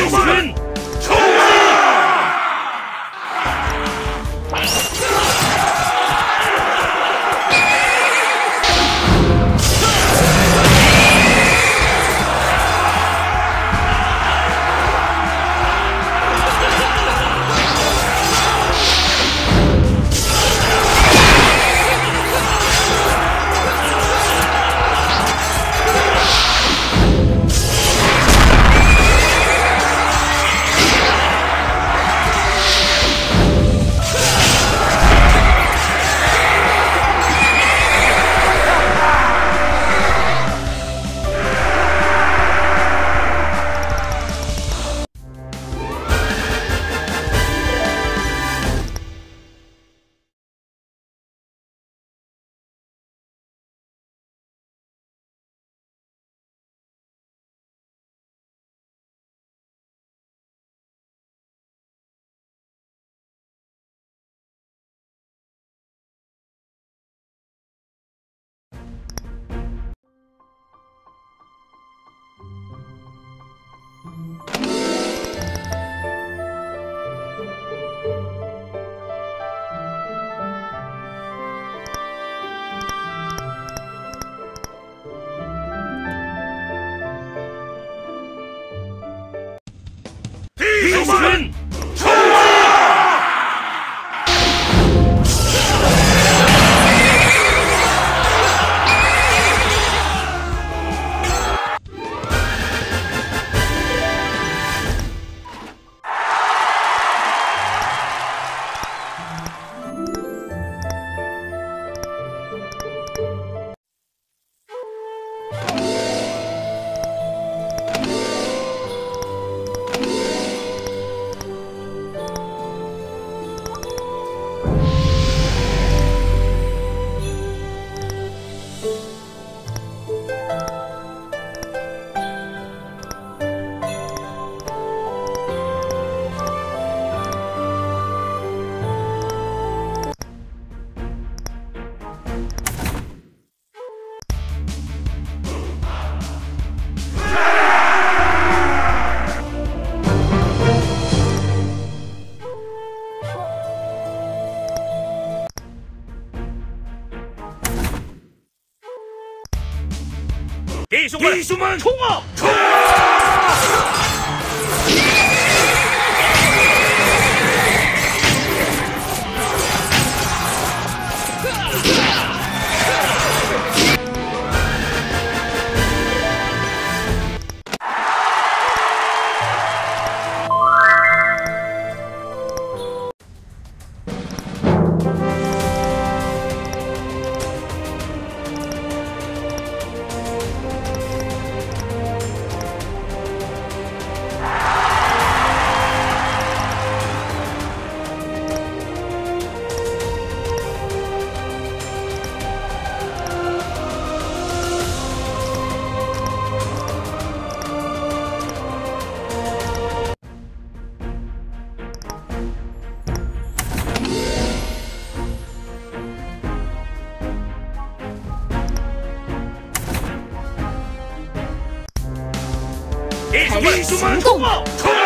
有人弟兄弟兄们，弟兄们，冲啊！冲弟兄们，冲啊！冲！